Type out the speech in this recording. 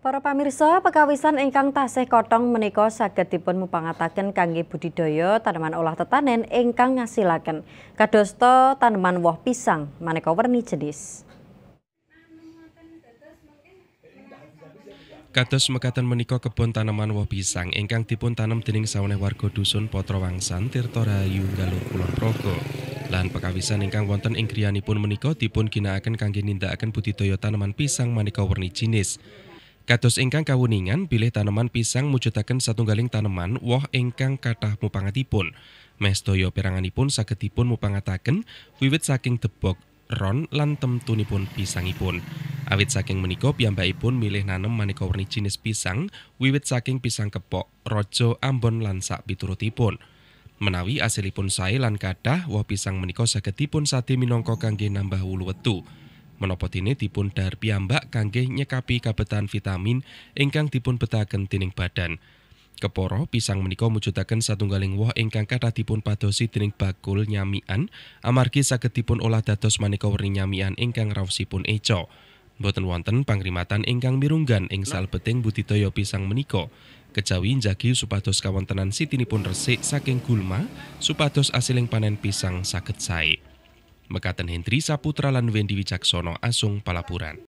Para pamirsa, pekawisan ingkang tasih kotong menika saged dipun mupangataken kangge budidaya tanaman olah tetanen ingkang ngasilaken kadosta tanaman woh pisang maneka werni jenis. Kados mekaten menika kebon tanaman woh pisang ingkang dipun tanem dening saweneh warga dusun Potrowangsan Tirta Rahayu Galur Kulon Progo. Lan pekawisan ingkang wonten ing griyanipun menika dipun ginakaken kangge nindakaken budidaya tanaman pisang maneka werni jenis. Kados ingkang kawuningan bilih tanaman pisang mujudaken satunggaling tanaman woh ingkang kathah mupangatipun. Meh sedaya peranganipun saged dipun mupangataken wiwit saking debok ron lan temtunipun pisangipun. Awit saking menika piyambakipun milih nanem maneka werni jenis pisang wiwit saking pisang kepok, raja, ambon lan sak piturutipun. Menawi asilipun sae lan kathah woh pisang menika saged dipun sade minangka kangge nambah wulu wetu. Menapa dene dipun dhahar piyambak kangge nyekapi kabetan vitamin ingkang dipun betahaken dening badan. Keporo pisang menika mujudaken satunggaling woh ingkang kathah dipun padosi dening bakul nyamikan amargi saged dipun olah dados maneka werni nyamikan ingkang raosipun eco. Boten wonten pangrimatan ingkang mirunggan ing salebeting budidaya pisang menika. Kejawi njagi supados kawontenan sitinipun resik saking gulma supados asiling panen pisang saged sae. Mekaten Hendri Saputra lan Wendi Wicaksono Asung Palapuran.